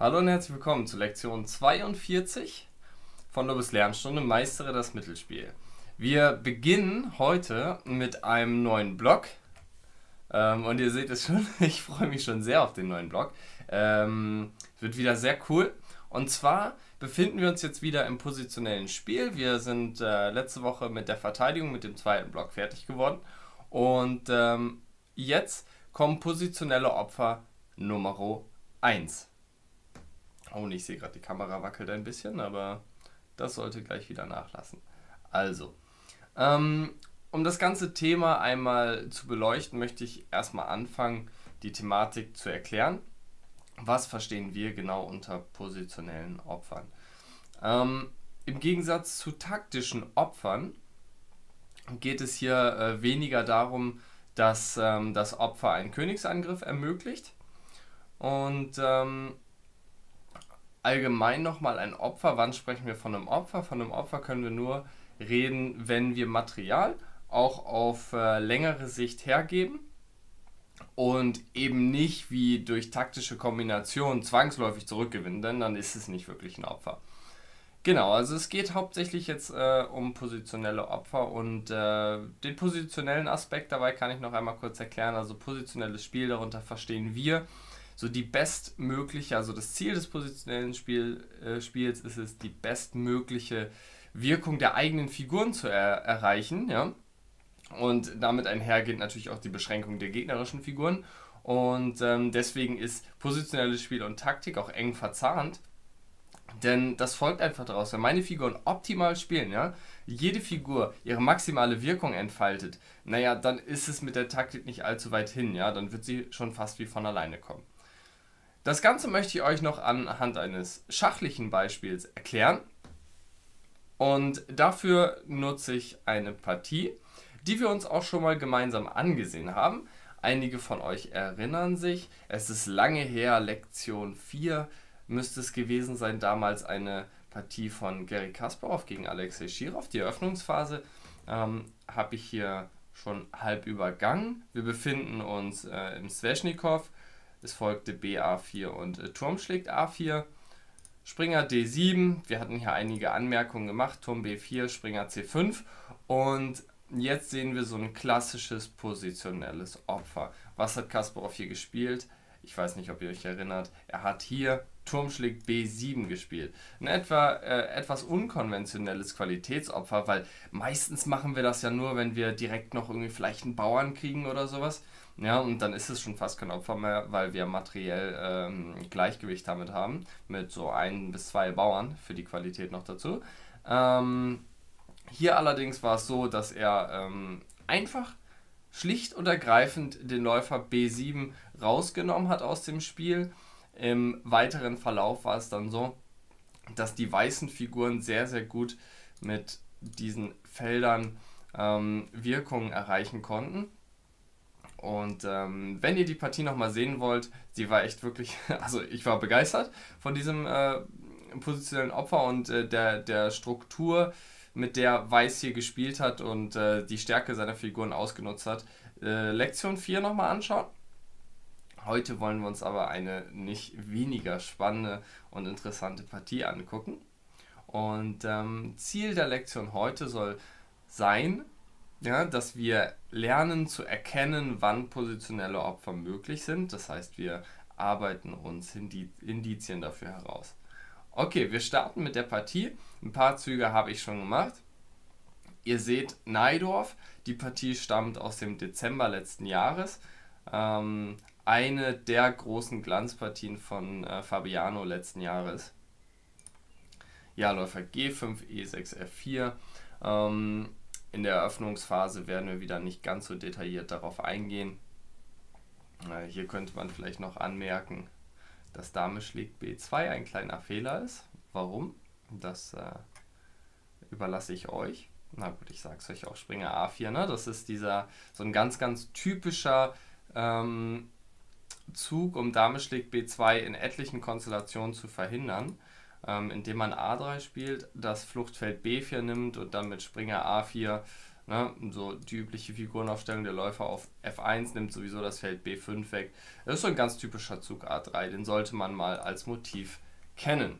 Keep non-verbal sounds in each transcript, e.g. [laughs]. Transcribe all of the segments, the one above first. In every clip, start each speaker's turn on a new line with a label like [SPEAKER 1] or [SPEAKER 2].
[SPEAKER 1] Hallo und herzlich willkommen zu Lektion 42 von Lobes Lernstunde Meistere das Mittelspiel. Wir beginnen heute mit einem neuen Block. Ähm, und ihr seht es schon, [laughs] ich freue mich schon sehr auf den neuen Block. Ähm, wird wieder sehr cool. Und zwar befinden wir uns jetzt wieder im positionellen Spiel. Wir sind äh, letzte Woche mit der Verteidigung, mit dem zweiten Block fertig geworden. Und ähm, jetzt kommen positionelle Opfer Nummer 1. Oh, und ich sehe gerade, die Kamera wackelt ein bisschen, aber das sollte gleich wieder nachlassen. Also, ähm, um das ganze Thema einmal zu beleuchten, möchte ich erstmal anfangen, die Thematik zu erklären. Was verstehen wir genau unter positionellen Opfern? Ähm, Im Gegensatz zu taktischen Opfern geht es hier äh, weniger darum, dass ähm, das Opfer einen Königsangriff ermöglicht. Und ähm, allgemein nochmal ein Opfer. Wann sprechen wir von einem Opfer? Von einem Opfer können wir nur reden, wenn wir Material auch auf äh, längere Sicht hergeben und eben nicht wie durch taktische Kombination zwangsläufig zurückgewinnen, denn dann ist es nicht wirklich ein Opfer. Genau, also es geht hauptsächlich jetzt äh, um positionelle Opfer und äh, den positionellen Aspekt dabei kann ich noch einmal kurz erklären. Also positionelles Spiel, darunter verstehen wir, so die bestmögliche, also das Ziel des positionellen Spiel, äh, Spiels ist es, die bestmögliche Wirkung der eigenen Figuren zu er erreichen, ja. Und damit einhergeht natürlich auch die Beschränkung der gegnerischen Figuren. Und ähm, deswegen ist positionelles Spiel und Taktik auch eng verzahnt. Denn das folgt einfach daraus, wenn meine Figuren optimal spielen, ja, jede Figur ihre maximale Wirkung entfaltet, naja, dann ist es mit der Taktik nicht allzu weit hin, ja, dann wird sie schon fast wie von alleine kommen. Das Ganze möchte ich euch noch anhand eines schachlichen Beispiels erklären. Und dafür nutze ich eine Partie, die wir uns auch schon mal gemeinsam angesehen haben. Einige von euch erinnern sich, es ist lange her, Lektion 4 müsste es gewesen sein, damals eine Partie von Gary Kasparov gegen Alexei Shirov. Die Eröffnungsphase ähm, habe ich hier schon halb übergangen. Wir befinden uns äh, im Sveshnikov es folgte BA4 und äh, Turm schlägt A4. Springer D7. Wir hatten hier einige Anmerkungen gemacht. Turm B4, Springer C5. Und jetzt sehen wir so ein klassisches positionelles Opfer. Was hat Kasparov hier gespielt? Ich weiß nicht, ob ihr euch erinnert. Er hat hier Turm schlägt B7 gespielt. Ein etwa äh, etwas unkonventionelles Qualitätsopfer, weil meistens machen wir das ja nur, wenn wir direkt noch irgendwie vielleicht einen Bauern kriegen oder sowas. Ja, und dann ist es schon fast kein Opfer mehr, weil wir materiell ähm, Gleichgewicht damit haben, mit so ein bis zwei Bauern für die Qualität noch dazu. Ähm, hier allerdings war es so, dass er ähm, einfach schlicht und ergreifend den Läufer B7 rausgenommen hat aus dem Spiel. Im weiteren Verlauf war es dann so, dass die weißen Figuren sehr, sehr gut mit diesen Feldern ähm, Wirkungen erreichen konnten. Und ähm, wenn ihr die Partie nochmal sehen wollt, sie war echt wirklich, [laughs] also ich war begeistert von diesem äh, positionellen Opfer und äh, der, der Struktur, mit der Weiß hier gespielt hat und äh, die Stärke seiner Figuren ausgenutzt hat. Äh, Lektion 4 nochmal anschauen. Heute wollen wir uns aber eine nicht weniger spannende und interessante Partie angucken. Und ähm, Ziel der Lektion heute soll sein, ja, dass wir lernen zu erkennen, wann positionelle Opfer möglich sind. Das heißt, wir arbeiten uns Indizien dafür heraus. Okay, wir starten mit der Partie. Ein paar Züge habe ich schon gemacht. Ihr seht Neidorf. Die Partie stammt aus dem Dezember letzten Jahres. Ähm, eine der großen Glanzpartien von äh, Fabiano letzten Jahres. Ja, Läufer G5, E6, F4. Ähm, in der Eröffnungsphase werden wir wieder nicht ganz so detailliert darauf eingehen. Hier könnte man vielleicht noch anmerken, dass Dame schlägt B2 ein kleiner Fehler ist. Warum? Das äh, überlasse ich euch. Na gut, ich sage es euch auch, Springer A4, ne? Das ist dieser, so ein ganz, ganz typischer ähm, Zug, um Dame schlägt B2 in etlichen Konstellationen zu verhindern ähm, indem man A3 spielt, das Fluchtfeld B4 nimmt und dann mit Springer A4 Ne? So die übliche Figurenaufstellung der Läufer auf F1 nimmt sowieso das Feld B5 weg. Das ist so ein ganz typischer Zug A3, den sollte man mal als Motiv kennen.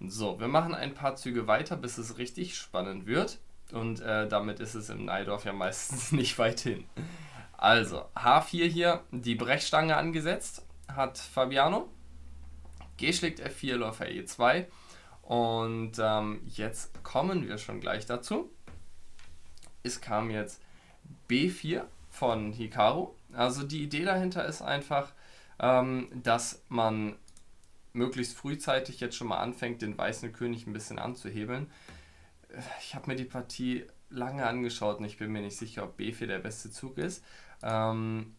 [SPEAKER 1] So, wir machen ein paar Züge weiter, bis es richtig spannend wird. Und äh, damit ist es im Neidorf ja meistens [laughs] nicht weit hin. Also, H4 hier, die Brechstange angesetzt, hat Fabiano. G schlägt F4, Läufer E2. Und ähm, jetzt kommen wir schon gleich dazu. Es kam jetzt B4 von Hikaru. Also die Idee dahinter ist einfach, ähm, dass man möglichst frühzeitig jetzt schon mal anfängt, den weißen König ein bisschen anzuhebeln. Ich habe mir die Partie lange angeschaut und ich bin mir nicht sicher, ob B4 der beste Zug ist. Ähm,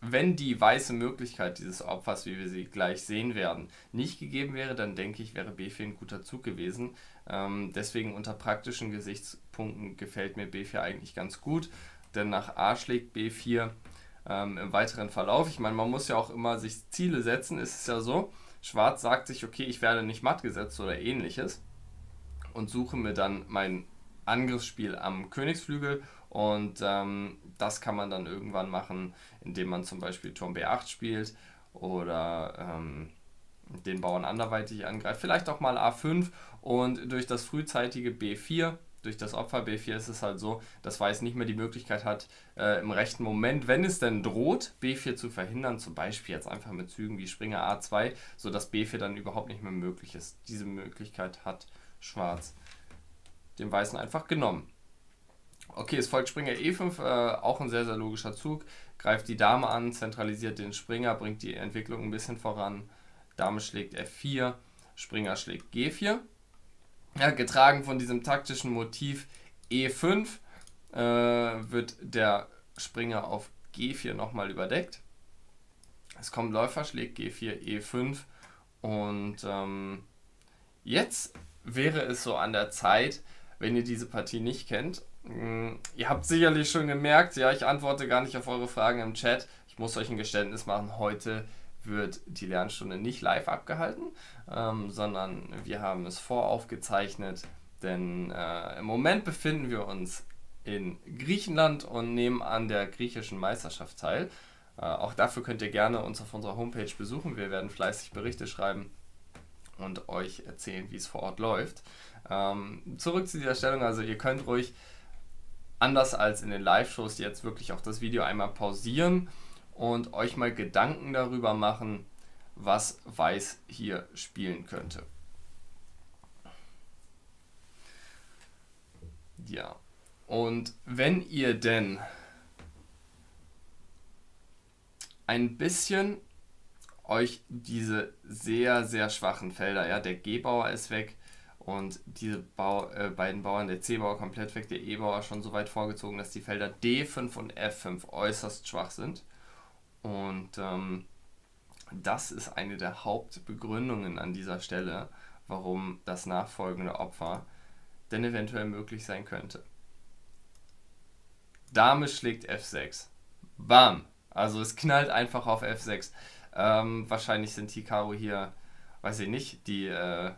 [SPEAKER 1] wenn die weiße Möglichkeit dieses Opfers, wie wir sie gleich sehen werden, nicht gegeben wäre, dann denke ich, wäre B4 ein guter Zug gewesen. Ähm, deswegen unter praktischen Gesichtspunkten gefällt mir B4 eigentlich ganz gut, denn nach A schlägt B4 ähm, im weiteren Verlauf. Ich meine, man muss ja auch immer sich Ziele setzen. Es ist ja so, Schwarz sagt sich, okay, ich werde nicht matt gesetzt oder ähnliches und suche mir dann mein Angriffsspiel am Königsflügel und ähm, das kann man dann irgendwann machen, indem man zum Beispiel Turm B8 spielt oder ähm, den Bauern anderweitig angreift. Vielleicht auch mal A5 und durch das frühzeitige B4, durch das Opfer B4 ist es halt so, dass Weiß nicht mehr die Möglichkeit hat, äh, im rechten Moment, wenn es denn droht, B4 zu verhindern, zum Beispiel jetzt einfach mit Zügen wie Springer A2, sodass B4 dann überhaupt nicht mehr möglich ist. Diese Möglichkeit hat Schwarz dem Weißen einfach genommen. Okay, es folgt Springer E5, äh, auch ein sehr, sehr logischer Zug. Greift die Dame an, zentralisiert den Springer, bringt die Entwicklung ein bisschen voran. Dame schlägt F4, Springer schlägt G4. Ja, getragen von diesem taktischen Motiv E5 äh, wird der Springer auf G4 nochmal überdeckt. Es kommt Läufer, schlägt G4, E5 und ähm, jetzt wäre es so an der Zeit, wenn ihr diese Partie nicht kennt. Mm, ihr habt sicherlich schon gemerkt, ja, ich antworte gar nicht auf eure Fragen im Chat. Ich muss euch ein Geständnis machen. Heute wird die Lernstunde nicht live abgehalten, ähm, sondern wir haben es voraufgezeichnet. Denn äh, im Moment befinden wir uns in Griechenland und nehmen an der griechischen Meisterschaft teil. Äh, auch dafür könnt ihr gerne uns auf unserer Homepage besuchen. Wir werden fleißig Berichte schreiben und euch erzählen, wie es vor Ort läuft. Ähm, zurück zu dieser Stellung, also ihr könnt ruhig anders als in den Live-Shows jetzt wirklich auch das Video einmal pausieren und euch mal Gedanken darüber machen, was Weiß hier spielen könnte. Ja, und wenn ihr denn ein bisschen euch diese sehr, sehr schwachen Felder, ja, der G-Bauer ist weg und diese Bau, äh, beiden Bauern, der C-Bauer komplett weg, der E-Bauer schon so weit vorgezogen, dass die Felder D5 und F5 äußerst schwach sind. Und ähm, das ist eine der Hauptbegründungen an dieser Stelle, warum das nachfolgende Opfer denn eventuell möglich sein könnte. Dame schlägt F6. Bam! Also es knallt einfach auf F6. Ähm, wahrscheinlich sind Hikaru hier, weiß ich nicht, die, äh,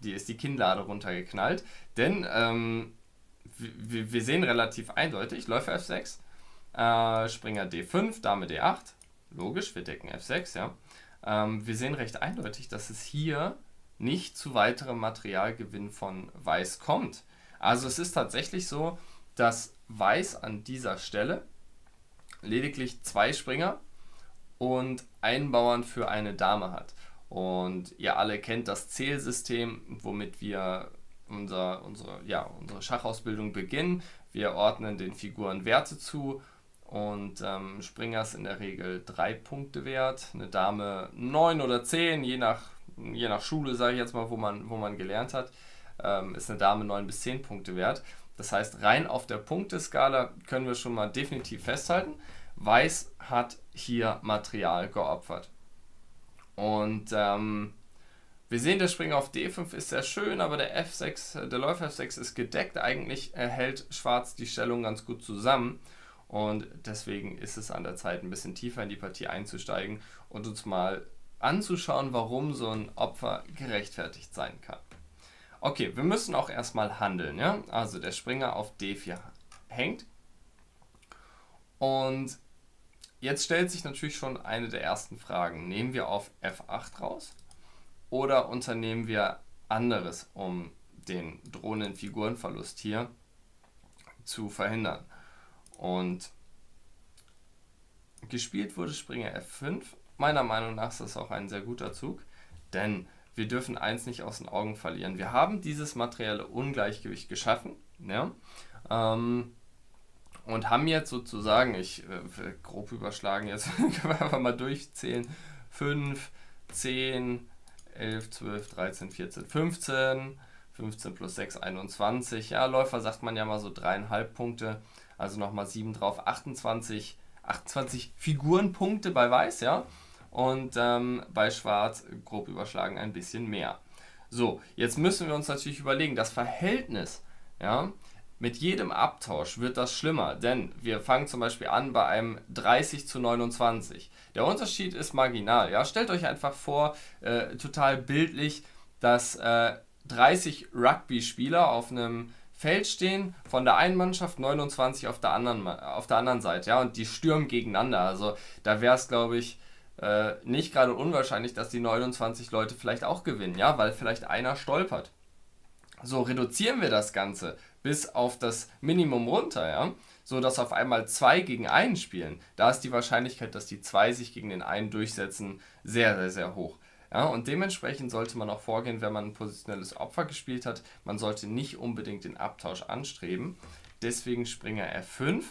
[SPEAKER 1] die ist die Kinnlade runtergeknallt. Denn ähm, wir, sehen relativ eindeutig, Läufer F6, äh, Springer D5, Dame D8. Logisch, wir decken F6, ja. Ähm, wir sehen recht eindeutig, dass es hier nicht zu weiterem Materialgewinn von Weiß kommt. Also es ist tatsächlich so, dass Weiß an dieser Stelle lediglich zwei Springer und einen Bauern für eine Dame hat. Und ihr alle kennt das Zählsystem, womit wir unser, unsere, ja, unsere Schachausbildung beginnen. Wir ordnen den Figuren Werte zu und ähm, Springer ist in der Regel 3 Punkte wert, eine Dame 9 oder 10, je nach, je nach Schule, sage ich jetzt mal, wo man, wo man gelernt hat, ähm, ist eine Dame 9 bis 10 Punkte wert. Das heißt, rein auf der Punkteskala können wir schon mal definitiv festhalten, Weiß hat hier Material geopfert. Und ähm, wir sehen, der Springer auf D5 ist sehr schön, aber der F6, der Läufer F6 ist gedeckt. Eigentlich hält Schwarz die Stellung ganz gut zusammen. Und deswegen ist es an der Zeit, ein bisschen tiefer in die Partie einzusteigen und uns mal anzuschauen, warum so ein Opfer gerechtfertigt sein kann. Okay, wir müssen auch erstmal handeln. Ja? Also der Springer auf D4 hängt. Und jetzt stellt sich natürlich schon eine der ersten Fragen. Nehmen wir auf F8 raus oder unternehmen wir anderes, um den drohenden Figurenverlust hier zu verhindern? Und gespielt wurde Springer F5. Meiner Meinung nach ist das auch ein sehr guter Zug, denn wir dürfen eins nicht aus den Augen verlieren. Wir haben dieses materielle Ungleichgewicht geschaffen ja, ähm, und haben jetzt sozusagen, ich äh, grob überschlagen, jetzt können [laughs] wir einfach mal durchzählen, 5, 10, 11, 12, 13, 14, 15, 15 plus 6, 21. Ja, Läufer sagt man ja mal so dreieinhalb Punkte, also nochmal 7 drauf, 28, 28 Figurenpunkte bei Weiß, ja und ähm, bei Schwarz grob überschlagen ein bisschen mehr. So, jetzt müssen wir uns natürlich überlegen, das Verhältnis, ja, mit jedem Abtausch wird das schlimmer, denn wir fangen zum Beispiel an bei einem 30 zu 29. Der Unterschied ist marginal. Ja? Stellt euch einfach vor, äh, total bildlich, dass äh, 30 Rugby-Spieler auf einem Feld stehen, von der einen Mannschaft 29 auf der anderen, auf der anderen Seite. Ja? Und die stürmen gegeneinander. Also da wäre es, glaube ich, äh, nicht gerade unwahrscheinlich, dass die 29 Leute vielleicht auch gewinnen, ja, weil vielleicht einer stolpert. So reduzieren wir das Ganze bis auf das Minimum runter, ja, so dass auf einmal zwei gegen einen spielen. Da ist die Wahrscheinlichkeit, dass die zwei sich gegen den einen durchsetzen, sehr, sehr, sehr hoch. Ja, und dementsprechend sollte man auch vorgehen, wenn man ein positionelles Opfer gespielt hat. Man sollte nicht unbedingt den Abtausch anstreben. Deswegen Springer F5,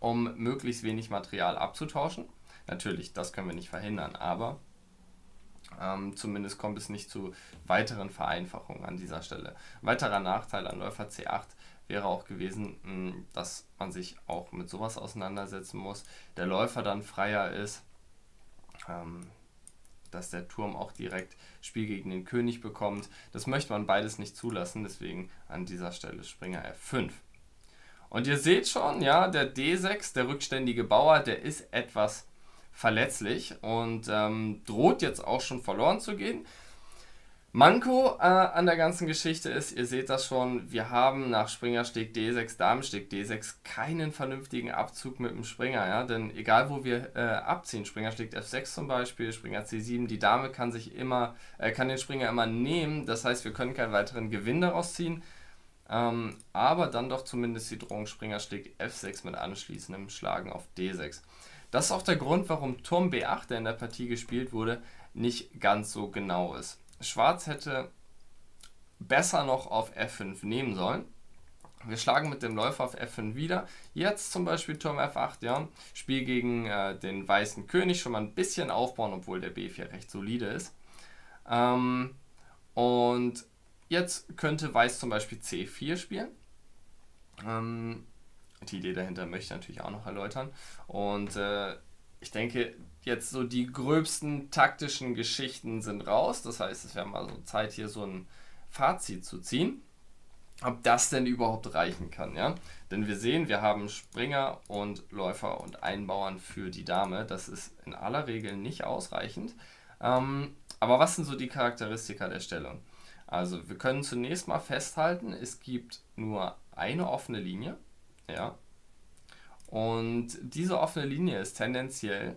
[SPEAKER 1] um möglichst wenig Material abzutauschen. Natürlich, das können wir nicht verhindern, aber ähm, zumindest kommt es nicht zu weiteren Vereinfachungen an dieser Stelle. Ein weiterer Nachteil an Läufer C8 wäre auch gewesen, mh, hm, dass man sich auch mit sowas auseinandersetzen muss. Der Läufer dann freier ist, ähm, dass der Turm auch direkt Spiel gegen den König bekommt. Das möchte man beides nicht zulassen, deswegen an dieser Stelle Springer F5. Und ihr seht schon, ja, der D6, der rückständige Bauer, der ist etwas verletzlich und ähm, droht jetzt auch schon verloren zu gehen. Manko äh, an der ganzen Geschichte ist, ihr seht das schon, wir haben nach Springersteg D6, Damensteg D6 keinen vernünftigen Abzug mit dem Springer, ja, denn egal wo wir äh, abziehen, Springersteg F6 zum Beispiel, Springer C7, die Dame kann sich immer, äh, kann den Springer immer nehmen, das heißt, wir können keinen weiteren Gewinn daraus ziehen, ähm, aber dann doch zumindest die Drohung Springersteg F6 mit anschließendem Schlagen auf D6. Das ist auch der Grund, warum Turm B8, der in der Partie gespielt wurde, nicht ganz so genau ist. Schwarz hätte besser noch auf F5 nehmen sollen. Wir schlagen mit dem Läufer auf F5 wieder. Jetzt zum Beispiel Turm F8, ja. Spiel gegen äh, den weißen König schon mal ein bisschen aufbauen, obwohl der B4 recht solide ist. Ähm, und jetzt könnte Weiß zum Beispiel C4 spielen. Ähm, die Idee dahinter möchte ich natürlich auch noch erläutern. Und äh, ich denke, jetzt so die gröbsten taktischen Geschichten sind raus. Das heißt, es wäre mal so Zeit, hier so ein Fazit zu ziehen. Ob das denn überhaupt reichen kann, ja? Denn wir sehen, wir haben Springer und Läufer und Einbauern für die Dame. Das ist in aller Regel nicht ausreichend. Ähm, aber was sind so die Charakteristika der Stellung? Also, wir können zunächst mal festhalten, es gibt nur eine offene Linie ja. Und diese offene Linie ist tendenziell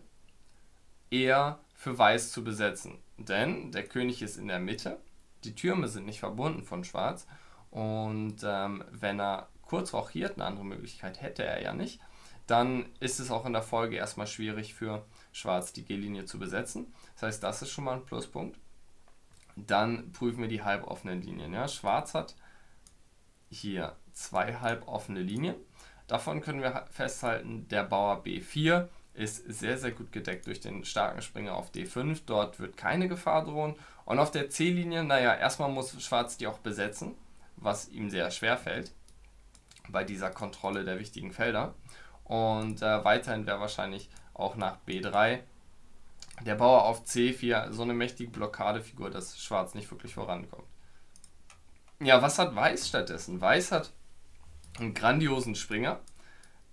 [SPEAKER 1] eher für Weiß zu besetzen. Denn der König ist in der Mitte, die Türme sind nicht verbunden von Schwarz. Und ähm, wenn er kurz rochiert, eine andere Möglichkeit hätte er ja nicht, dann ist es auch in der Folge erstmal schwierig für Schwarz die G-Linie zu besetzen. Das heißt, das ist schon mal ein Pluspunkt. Dann prüfen wir die halboffenen Linien. Ja. Schwarz hat hier zwei halboffene Linien. Davon können wir festhalten, der Bauer B4 ist sehr, sehr gut gedeckt durch den starken Springer auf D5. Dort wird keine Gefahr drohen. Und auf der C-Linie, naja, erstmal muss Schwarz die auch besetzen, was ihm sehr schwer fällt bei dieser Kontrolle der wichtigen Felder. Und äh, weiterhin wäre wahrscheinlich auch nach B3 der Bauer auf C4 so eine mächtige Blockadefigur, dass Schwarz nicht wirklich vorankommt. Ja, was hat Weiß stattdessen? Weiß hat einen grandiosen Springer,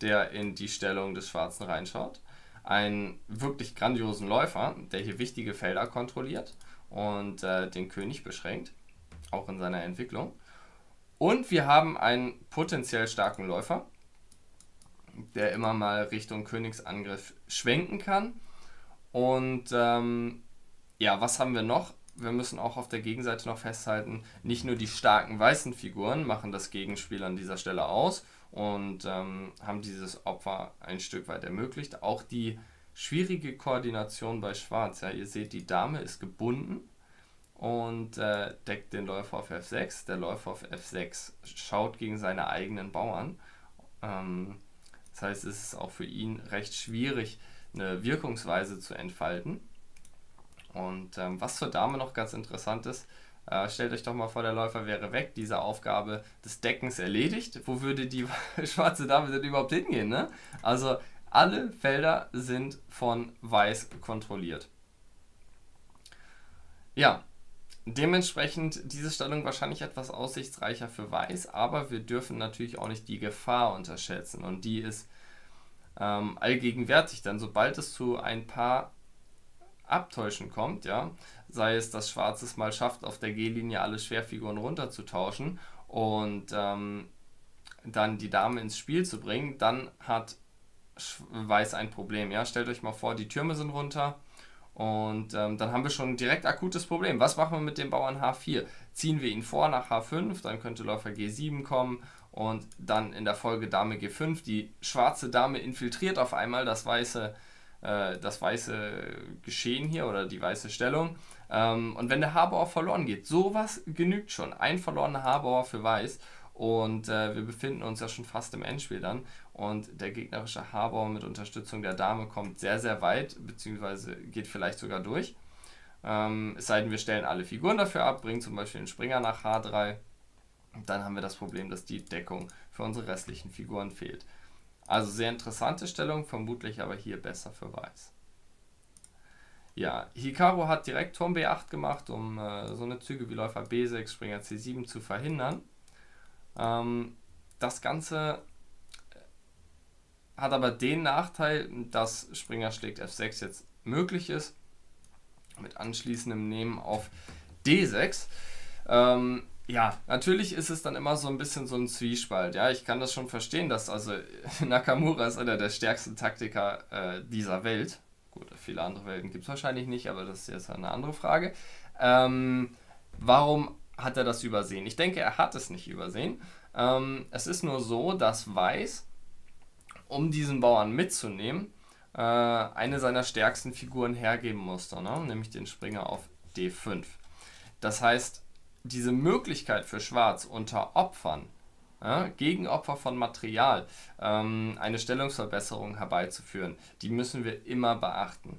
[SPEAKER 1] der in die Stellung des Schwarzen reinschaut. Einen wirklich grandiosen Läufer, der hier wichtige Felder kontrolliert und äh, den König beschränkt. auch in seiner Entwicklung. Und wir haben einen potenziell starken Läufer, der immer mal Richtung Königsangriff schwenken kann. Und ähm, ja, was haben wir noch? Wir müssen auch auf der Gegenseite noch festhalten, nicht nur die starken weißen Figuren machen das Gegenspiel an dieser Stelle aus und ähm, haben dieses Opfer ein Stück weit ermöglicht. Auch die schwierige Koordination bei Schwarz. Ja, ihr seht, die Dame ist gebunden und äh, deckt den Läufer auf F6. Der Läufer auf F6 schaut gegen seine eigenen Bauern. Ähm, das heißt, es ist auch für ihn recht schwierig, eine Wirkungsweise zu entfalten. Und ähm, was zur Dame noch ganz interessant ist, äh, stellt euch doch mal vor, der Läufer wäre weg, diese Aufgabe des Deckens erledigt. Wo würde die [laughs] schwarze Dame denn überhaupt hingehen? Ne? Also alle Felder sind von Weiß kontrolliert. Ja, Dementsprechend diese Stellung wahrscheinlich etwas aussichtsreicher für Weiß, aber wir dürfen natürlich auch nicht die Gefahr unterschätzen und die ist ähm, allgegenwärtig, denn sobald es zu ein paar Abtäuschen kommt, ja, sei es, dass Schwarz es mal schafft, auf der G-Linie alle Schwerfiguren runterzutauschen und ähm, dann die Dame ins Spiel zu bringen, dann hat Weiß ein Problem. Ja, stellt euch mal vor, die Türme sind runter und ähm, dann haben wir schon direkt akutes Problem. Was machen wir mit dem Bauern H4? Ziehen wir ihn vor nach H5, dann könnte Läufer G7 kommen und dann in der Folge Dame G5. Die schwarze Dame infiltriert auf einmal das weiße, äh, das weiße Geschehen hier oder die weiße Stellung. Ähm, und wenn der H-Bauer verloren geht, sowas genügt schon. Ein verlorener H-Bauer für Weiß. Und äh, wir befinden uns ja schon fast im Endspiel dann. Und der gegnerische Harbor mit Unterstützung der Dame kommt sehr, sehr weit, beziehungsweise geht vielleicht sogar durch. Ähm, es sei denn, wir stellen alle Figuren dafür ab, bringen zum Beispiel den Springer nach H3. Dann haben wir das Problem, dass die Deckung für unsere restlichen Figuren fehlt. Also sehr interessante Stellung, vermutlich aber hier besser für Weiß. Ja, Hikaru hat direkt Turm B8 gemacht, um äh, so eine Züge wie Läufer B6, Springer C7 zu verhindern. Ähm, das Ganze hat aber den Nachteil, dass Springer schlägt F6 jetzt möglich ist, mit anschließendem Nehmen auf D6. Ähm, ja, natürlich ist es dann immer so ein bisschen so ein Zwiespalt. Ja, ich kann das schon verstehen, dass also [laughs] Nakamura ist einer der stärksten Taktiker äh, dieser Welt. Gut, viele andere Welten gibt es wahrscheinlich nicht, aber das ist jetzt eine andere Frage. Ähm, warum hat er das übersehen? Ich denke, er hat es nicht übersehen. Ähm, es ist nur so, dass Weiß, um diesen Bauern mitzunehmen, äh, eine seiner stärksten Figuren hergeben musste, ne? nämlich den Springer auf D5. Das heißt, diese Möglichkeit für Schwarz unter Opfern, ja, gegen Opfer von Material, ähm, eine Stellungsverbesserung herbeizuführen, die müssen wir immer beachten.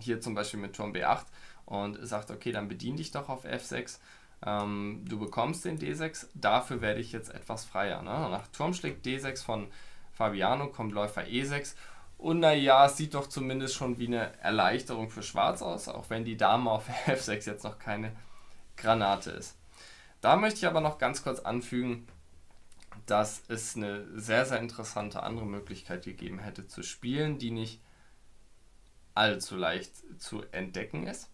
[SPEAKER 1] Hier zum Beispiel mit Turm B8 und sagt, okay, dann bedien dich doch auf F6 ähm, du bekommst den D6, dafür werde ich jetzt etwas freier. Ne? Nach Turm schlägt D6 von Fabiano kommt Läufer E6. Und naja, es sieht doch zumindest schon wie eine Erleichterung für Schwarz aus, auch wenn die Dame auf [laughs] F6 jetzt noch keine Granate ist. Da möchte ich aber noch ganz kurz anfügen, dass es eine sehr, sehr interessante andere Möglichkeit gegeben hätte zu spielen, die nicht allzu leicht zu entdecken ist.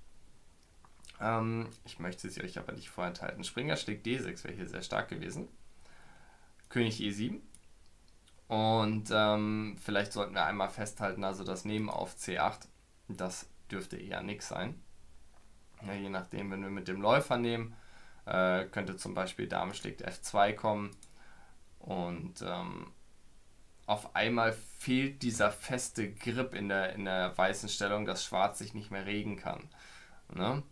[SPEAKER 1] Ähm, ich möchte sie euch aber nicht vorenthalten. Springer schlägt D6 wäre hier sehr stark gewesen. König E7. Und ähm, vielleicht sollten wir einmal festhalten, also das Nehmen auf C8, das dürfte eher nix sein. Ja, je nachdem, wenn wir mit dem Läufer nehmen, äh, könnte zum Beispiel Dame schlägt F2 kommen. Und ähm, auf einmal fehlt dieser feste Grip in der, in der weißen Stellung, dass Schwarz sich nicht mehr regen kann. Ne?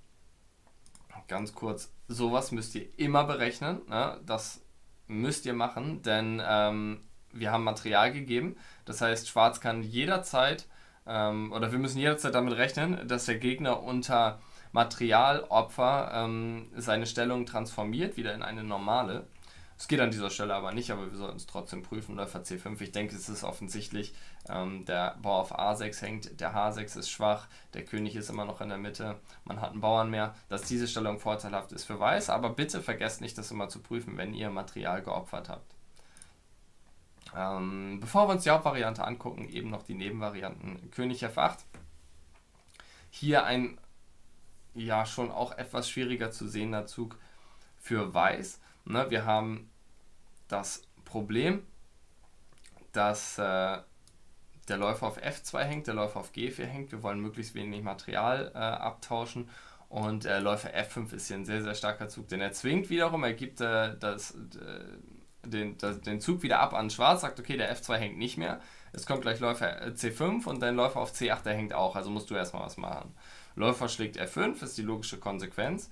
[SPEAKER 1] ganz kurz, sowas müsst ihr immer berechnen. Ne? Das müsst ihr machen, denn ähm, wir haben Material gegeben. Das heißt, Schwarz kann jederzeit, ähm, oder wir müssen jederzeit damit rechnen, dass der Gegner unter Materialopfer ähm, seine Stellung transformiert, wieder in eine normale. Es geht an dieser Stelle aber nicht, aber wir sollten es trotzdem prüfen. Läufer C5, ich denke, es ist offensichtlich. Ähm, der Bauer auf A6 hängt, der H6 ist schwach, der König ist immer noch in der Mitte, man hat einen Bauern mehr. Dass diese Stellung vorteilhaft ist für Weiß, aber bitte vergesst nicht, das immer zu prüfen, wenn ihr Material geopfert habt. Ähm, bevor wir uns die Hauptvariante angucken, eben noch die Nebenvarianten. König F8. Hier ein ja schon auch etwas schwieriger zu sehender Zug für Weiß. Ne, wir haben das Problem, dass äh, der Läufer auf F2 hängt, der Läufer auf G4 hängt. Wir wollen möglichst wenig Material äh, abtauschen. Und äh, Läufer F5 ist hier ein sehr, sehr starker Zug, denn er zwingt wiederum, er gibt äh, das, äh, den, das, den Zug wieder ab an Schwarz, sagt, okay, der F2 hängt nicht mehr. Es kommt gleich Läufer äh, C5 und dann Läufer auf C8, der hängt auch, also musst du erstmal was machen. Läufer schlägt F5, ist die logische Konsequenz.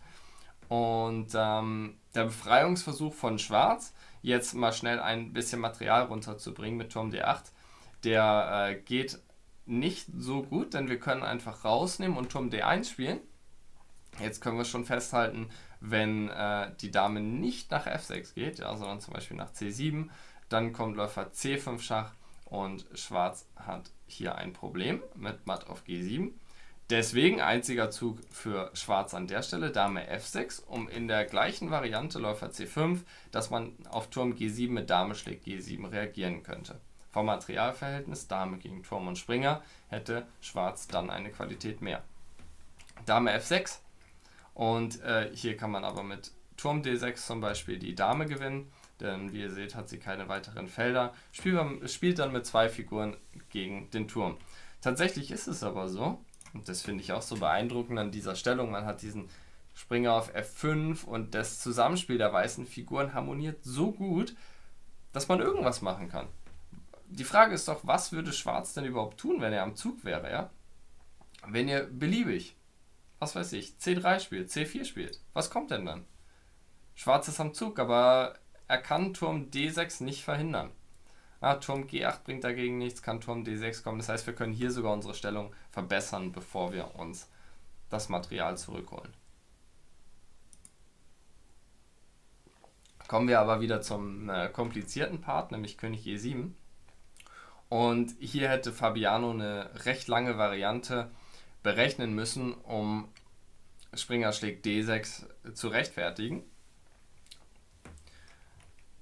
[SPEAKER 1] Und ähm, der Befreiungsversuch von Schwarz, jetzt mal schnell ein bisschen Material runterzubringen mit Turm D8, der äh, geht nicht so gut, denn wir können einfach rausnehmen und Turm D1 spielen. Jetzt können wir schon festhalten, wenn äh, die Dame nicht nach F6 geht, ja, sondern zum Beispiel nach C7, dann kommt Läufer C5 Schach und Schwarz hat hier ein Problem mit Matt auf G7. Deswegen einziger Zug für Schwarz an der Stelle, Dame F6, um in der gleichen Variante Läufer C5, dass man auf Turm G7 mit Dame schlägt G7 reagieren könnte. Vom Materialverhältnis Dame gegen Turm und Springer hätte Schwarz dann eine Qualität mehr. Dame F6 und äh, hier kann man aber mit Turm D6 zum Beispiel die Dame gewinnen, denn wie ihr seht hat sie keine weiteren Felder, spielt, spielt dann mit zwei Figuren gegen den Turm. Tatsächlich ist es aber so, und das finde ich auch so beeindruckend an dieser Stellung, man hat diesen Springer auf F5 und das Zusammenspiel der weißen Figuren harmoniert so gut, dass man irgendwas machen kann die Frage ist doch, was würde Schwarz denn überhaupt tun, wenn er am Zug wäre, ja? Wenn ihr beliebig, was weiß ich, C3 spielt, C4 spielt, was kommt denn dann? Schwarz ist am Zug, aber er kann Turm D6 nicht verhindern. Ah, Turm G8 bringt dagegen nichts, kann Turm D6 kommen. Das heißt, wir können hier sogar unsere Stellung verbessern, bevor wir uns das Material zurückholen. Kommen wir aber wieder zum äh, komplizierten Part, nämlich König E7. Und hier hätte Fabiano eine recht lange Variante berechnen müssen, um Springer schlägt D6 zu rechtfertigen.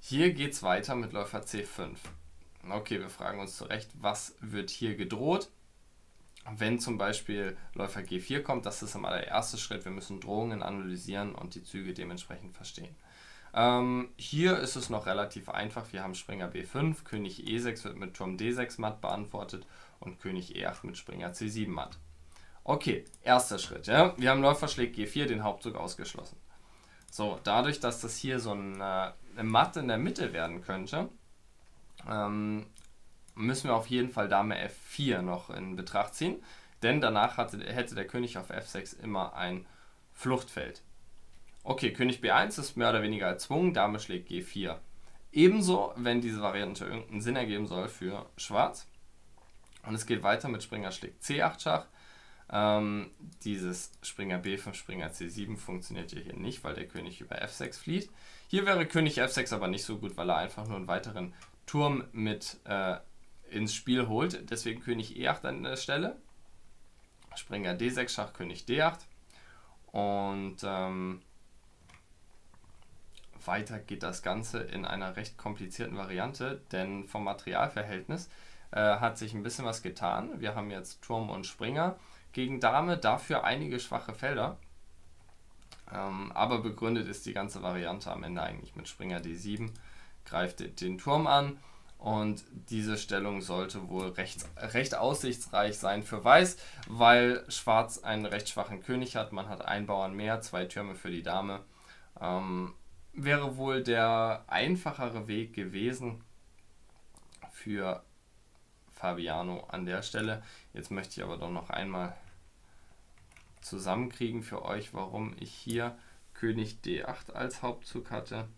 [SPEAKER 1] Hier geht es weiter mit Läufer C5. Okay, wir fragen uns zurecht, was wird hier gedroht? Wenn zum Beispiel Läufer G4 kommt, das ist einmal der erste Schritt. Wir müssen Drohungen analysieren und die Züge dementsprechend verstehen. Ähm, hier ist es noch relativ einfach. Wir haben Springer B5, König E6 wird mit Turm D6 matt beantwortet und König E8 mit Springer C7 matt. Okay, erster Schritt. Ja? Wir haben Läufer schlägt G4, den Hauptzug ausgeschlossen. So, dadurch, dass das hier so ein, äh, eine Matt in der Mitte werden könnte, ähm, müssen wir auf jeden Fall Dame F4 noch in Betracht ziehen, denn danach hatte, hätte der König auf F6 immer ein Fluchtfeld. Okay, König B1 ist mehr oder weniger erzwungen, Dame schlägt G4. Ebenso, wenn diese Variante irgendeinen Sinn ergeben soll für Schwarz. Und es geht weiter mit Springer schlägt C8 Schach. Ähm, dieses Springer B5, Springer C7 funktioniert hier nicht, weil der König über F6 flieht. Hier wäre König F6 aber nicht so gut, weil er einfach nur einen weiteren Turm mit äh, ins Spiel holt. Deswegen König E8 an der Stelle. Springer D6 Schach, König D8. Und ähm, weiter geht das Ganze in einer recht komplizierten Variante, denn vom Materialverhältnis äh, hat sich ein bisschen was getan. Wir haben jetzt Turm und Springer gegen Dame, dafür einige schwache Felder. Ähm, aber begründet ist die ganze Variante am Ende eigentlich mit Springer D7, greift den Turm an und diese Stellung sollte wohl recht, recht aussichtsreich sein für Weiß, weil Schwarz einen recht schwachen König hat. Man hat einen Bauern mehr, zwei Türme für die Dame. Ähm, wäre wohl der einfachere Weg gewesen für Fabiano an der Stelle. Jetzt möchte ich aber doch noch einmal zusammenkriegen für euch, warum ich hier König D8 als Hauptzug hatte.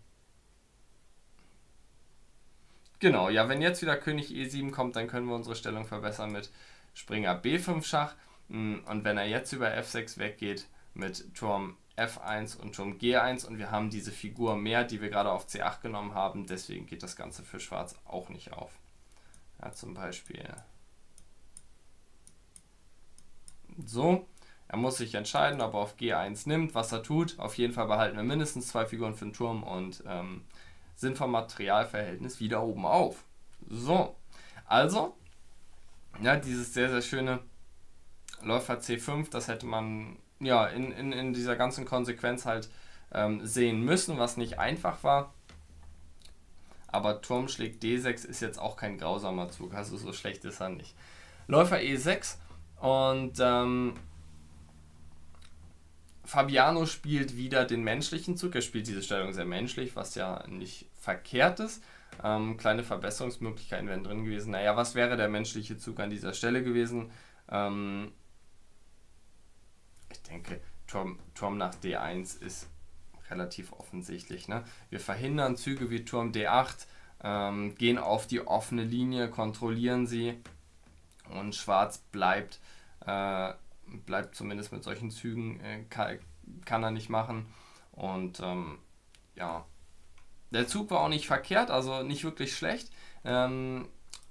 [SPEAKER 1] Genau, ja, wenn jetzt wieder König E7 kommt, dann können wir unsere Stellung verbessern mit Springer B5 Schach. Hm, und wenn er jetzt über F6 weggeht mit Turm F1 und Turm G1 und wir haben diese Figur mehr, die wir gerade auf C8 genommen haben, deswegen geht das Ganze für Schwarz auch nicht auf. Ja, zum Beispiel so. Er muss sich entscheiden, ob er auf G1 nimmt, was er tut. Auf jeden Fall behalten wir mindestens zwei Figuren für den Turm und ähm, sind vom Materialverhältnis wieder oben auf. So, also, ja, dieses sehr, sehr schöne Läufer C5, das hätte man ja, in, in, in dieser ganzen Konsequenz halt ähm, sehen müssen, was nicht einfach war. Aber Turm schlägt D6 ist jetzt auch kein grausamer Zug, also so schlecht ist er nicht. Läufer E6 und ähm, Fabiano spielt wieder den menschlichen Zug. Er spielt diese Stellung sehr menschlich, was ja nicht verkehrt ist. Ähm, kleine Verbesserungsmöglichkeiten wären drin gewesen. Naja, was wäre der menschliche Zug an dieser Stelle gewesen? Ähm, ich denke, Turm, Turm nach D1 ist relativ offensichtlich. Ne? Wir verhindern Züge wie Turm D8, ähm, gehen auf die offene Linie, kontrollieren sie und Schwarz bleibt, äh, bleibt zumindest mit solchen Zügen, äh, kann, kann, er nicht machen. Und ähm, ja, der Zug war auch nicht verkehrt, also nicht wirklich schlecht. Ähm,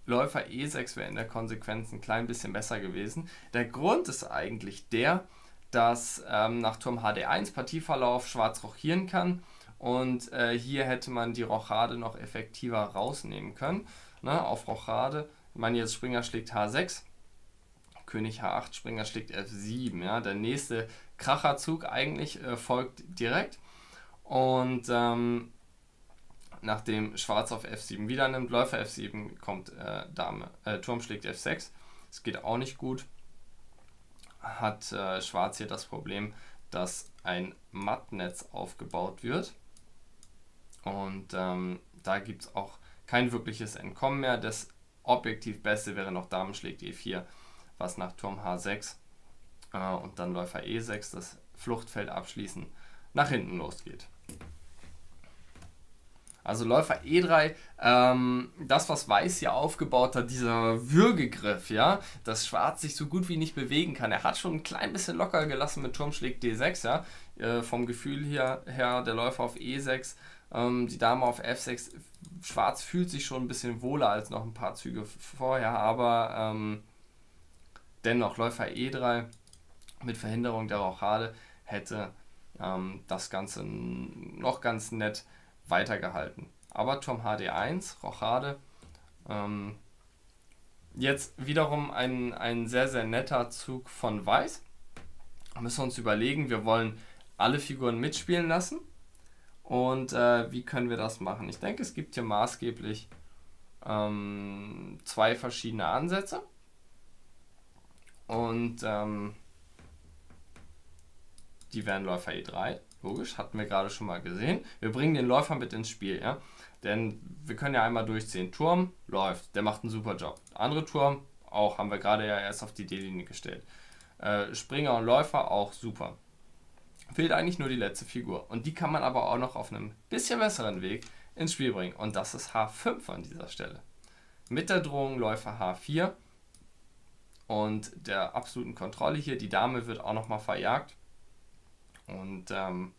[SPEAKER 1] Läufer E6 wäre in der Konsequenz ein klein bisschen besser gewesen. Der Grund ist eigentlich der, dass ähm, nach Turm HD1 Partieverlauf Schwarz rochieren kann und äh, hier hätte man die Rochade noch effektiver rausnehmen können. Ne, auf Rochade, ich meine jetzt Springer schlägt H6, König H8, Springer schlägt F7. Ja, der nächste Kracherzug eigentlich äh, folgt direkt und ähm, nachdem Schwarz auf F7 wieder nimmt, Läufer F7 kommt äh, Dame, äh, Turm schlägt F6. Es geht auch nicht gut. Hat äh, Schwarz hier das Problem, dass ein Mattnetz aufgebaut wird. Und ähm, da gibt es auch kein wirkliches Entkommen mehr. Das objektiv Beste wäre noch Dame schlägt E4, was nach Turm H6 äh, und dann Läufer E6 das Fluchtfeld abschließen nach hinten losgeht. Also Läufer E3, ähm, das, was Weiß hier aufgebaut hat, dieser Würgegriff, ja, dass Schwarz sich so gut wie nicht bewegen kann. Er hat schon ein klein bisschen locker gelassen mit Turmschläg D6, ja. Äh, vom Gefühl hier her, der Läufer auf E6, ähm, die Dame auf F6. Schwarz fühlt sich schon ein bisschen wohler als noch ein paar Züge vorher, aber ähm, dennoch Läufer E3 mit Verhinderung der Rochade hätte ähm, das Ganze noch ganz nett weitergehalten. Aber Turm HD1, Rochade, ähm, jetzt wiederum ein, ein sehr, sehr netter Zug von Weiß. Da müssen wir uns überlegen, wir wollen alle Figuren mitspielen lassen. Und äh, wie können wir das machen? Ich denke, es gibt hier maßgeblich ähm, zwei verschiedene Ansätze. Und ähm, die Läufer E3 Logisch, hatten wir gerade schon mal gesehen. Wir bringen den Läufer mit ins Spiel, ja. Denn wir können ja einmal durchziehen. Turm läuft, der macht einen super Job. Andere Turm, auch, haben wir gerade ja erst auf die D-Linie gestellt. Äh, Springer und Läufer auch super. Fehlt eigentlich nur die letzte Figur. Und die kann man aber auch noch auf einem bisschen besseren Weg ins Spiel bringen. Und das ist H5 an dieser Stelle. Mit der Drohung Läufer H4 und der absoluten Kontrolle hier. Die Dame wird auch nochmal verjagt. Und ähm,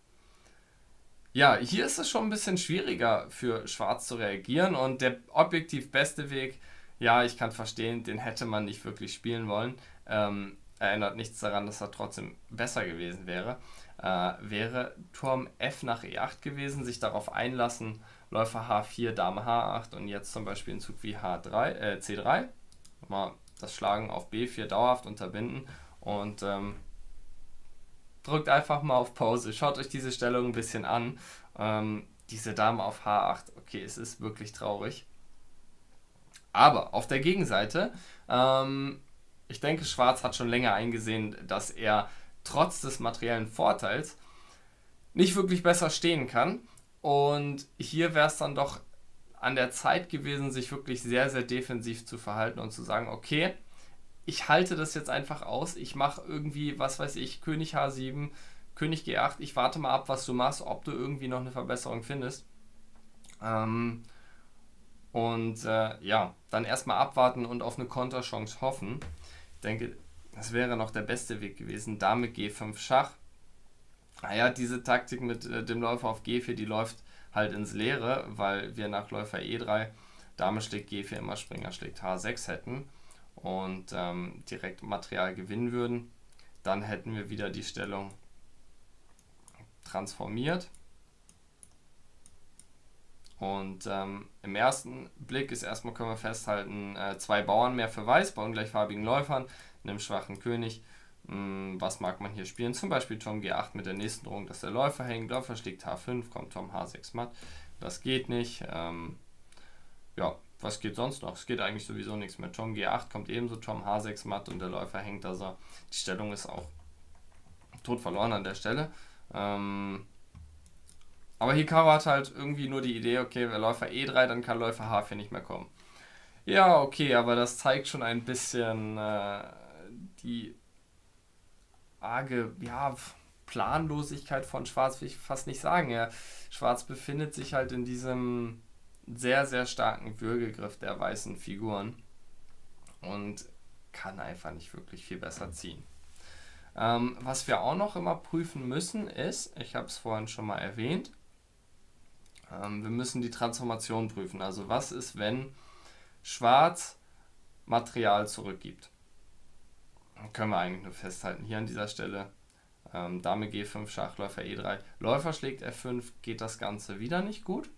[SPEAKER 1] ja, hier ist es schon ein bisschen schwieriger für Schwarz zu reagieren und der objektiv beste Weg, ja, ich kann verstehen, den hätte man nicht wirklich spielen wollen. Ähm, erinnert nichts daran, dass er trotzdem besser gewesen wäre. Äh, wäre Turm F nach E8 gewesen, sich darauf einlassen, Läufer H4, Dame H8 und jetzt zum Beispiel ein Zug wie H3, äh, C3. Mal das Schlagen auf B4 dauerhaft unterbinden und ähm, drückt einfach mal auf Pause, schaut euch diese Stellung ein bisschen an. Ähm, diese Dame auf H8, okay, es ist wirklich traurig. Aber auf der Gegenseite, ähm, ich denke, Schwarz hat schon länger eingesehen, dass er trotz des materiellen Vorteils nicht wirklich besser stehen kann. Und hier wäre es dann doch an der Zeit gewesen, sich wirklich sehr, sehr defensiv zu verhalten und zu sagen, okay, ich halte das jetzt einfach aus. Ich mache irgendwie, was weiß ich, König H7, König G8. Ich warte mal ab, was du machst, ob du irgendwie noch eine Verbesserung findest. Ähm, und äh, ja, dann erstmal abwarten und auf eine Konterchance hoffen. Ich denke, das wäre noch der beste Weg gewesen. Dame G5 Schach. Naja, diese Taktik mit äh, dem Läufer auf G4, die läuft halt ins Leere, weil wir nach Läufer E3 Dame schlägt G4 immer Springer schlägt H6 hätten und ähm, direkt Material gewinnen würden, dann hätten wir wieder die Stellung transformiert. Und ähm, im ersten Blick ist erstmal können wir festhalten, äh, zwei Bauern mehr für Weiß bei ungleichfarbigen Läufern, einem schwachen König Hm, was mag man hier spielen? Zum Beispiel Turm G8 mit der nächsten Drohung, dass der Läufer hängt. Läufer schlägt H5, kommt Turm H6 matt. Das geht nicht. Ähm, ja, was geht sonst noch? Es geht eigentlich sowieso nichts mehr. Turm G8 kommt ebenso, Turm H6 matt und der Läufer hängt. Also die Stellung ist auch tot verloren an der Stelle. Ähm, aber Hikaru hat halt irgendwie nur die Idee, okay, wenn Läufer E3, dann kann Läufer H4 nicht mehr kommen. Ja, okay, aber das zeigt schon ein bisschen äh, die arge, ja, Planlosigkeit von Schwarz, will ich fast nicht sagen. Ja, Schwarz befindet sich halt in diesem sehr, sehr starken Würgegriff der weißen Figuren und kann einfach nicht wirklich viel besser ziehen. Ähm, was wir auch noch immer prüfen müssen ist, ich habe es vorhin schon mal erwähnt, ähm, wir müssen die Transformation prüfen. Also was ist, wenn Schwarz Material zurückgibt? Können wir eigentlich nur festhalten. Hier an dieser Stelle ähm, Dame G5, Schachläufer E3. Läufer schlägt F5, geht das Ganze wieder nicht gut.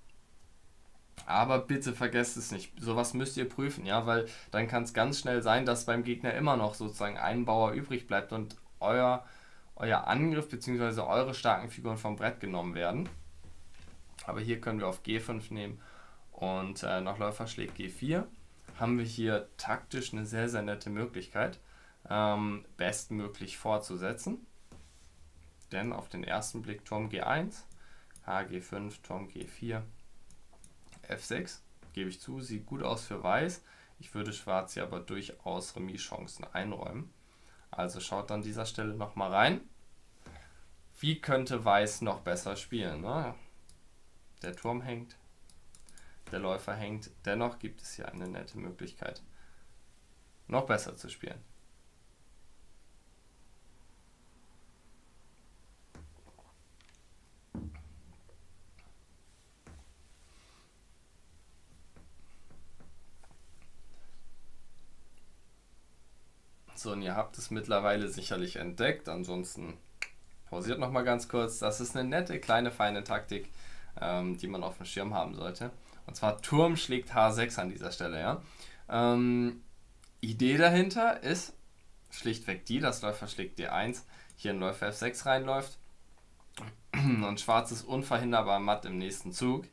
[SPEAKER 1] Aber bitte vergesst es nicht. Sowas müsst ihr prüfen, ja, weil dann kann es ganz schnell sein, dass beim Gegner immer noch sozusagen ein Bauer übrig bleibt und euer, euer Angriff bzw. eure starken Figuren vom Brett genommen werden. Aber hier können wir auf G5 nehmen und äh, Läufer schlägt G4. Haben wir hier taktisch eine sehr, sehr nette Möglichkeit, ähm, bestmöglich fortzusetzen. Denn auf den ersten Blick Turm G1, HG5, Turm G4, F6, gebe ich zu, sieht gut aus für Weiß. Ich würde Schwarz hier aber durchaus Remis-Chancen einräumen. Also schaut an dieser Stelle nochmal rein. Wie könnte Weiß noch besser spielen? Ne? Der Turm hängt, der Läufer hängt. Dennoch gibt es hier eine nette Möglichkeit, noch besser zu spielen. So, und ihr habt es mittlerweile sicherlich entdeckt. Ansonsten pausiert nochmal ganz kurz. Das ist eine nette, kleine, feine Taktik, ähm, die man auf dem Schirm haben sollte. Und zwar Turm schlägt H6 an dieser Stelle. Ja? Ähm, Idee dahinter ist schlichtweg die, dass Läufer schlägt D1, hier ein Läufer F6 reinläuft [clears throat] und Schwarz ist unverhinderbar matt im nächsten Zug.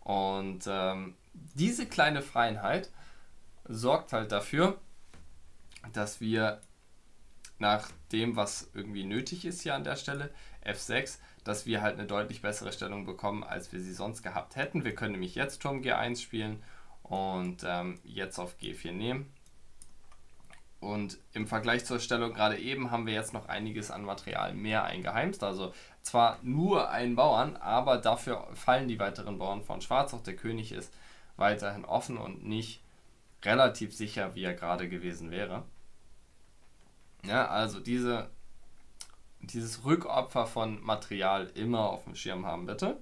[SPEAKER 1] Und ähm, diese kleine Freiheit sorgt halt dafür, dass wir nach dem, was irgendwie nötig ist hier an der Stelle, F6, dass wir halt eine deutlich bessere Stellung bekommen, als wir sie sonst gehabt hätten. Wir können nämlich jetzt Turm G1 spielen und ähm, jetzt auf G4 nehmen. Und im Vergleich zur Stellung gerade eben haben wir jetzt noch einiges an Material mehr eingeheimst. Also zwar nur ein Bauern, aber dafür fallen die weiteren Bauern von Schwarz. Auch der König ist weiterhin offen und nicht relativ sicher, wie er gerade gewesen wäre. Ja, also diese, dieses Rückopfer von Material immer auf dem Schirm haben, bitte.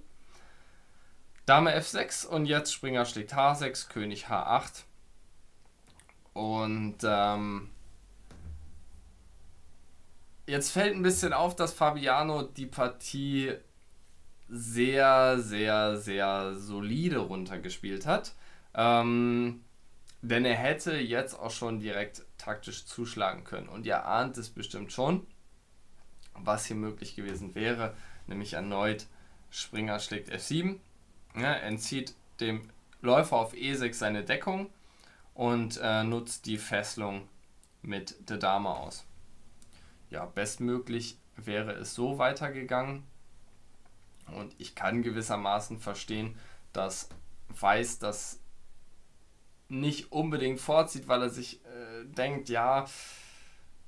[SPEAKER 1] Dame F6 und jetzt Springer schlägt H6, König H8. Und ähm, jetzt fällt ein bisschen auf, dass Fabiano die Partie sehr, sehr, sehr solide runtergespielt hat. Ähm, denn er hätte jetzt auch schon direkt taktisch zuschlagen können. Und ihr ahnt es bestimmt schon, was hier möglich gewesen wäre, nämlich erneut Springer schlägt F7, ja, entzieht dem Läufer auf E6 seine Deckung und äh, nutzt die Fesselung mit der Dame aus. Ja, bestmöglich wäre es so weitergegangen und ich kann gewissermaßen verstehen, dass Weiß das nicht unbedingt vorzieht, weil er sich äh, denkt, ja,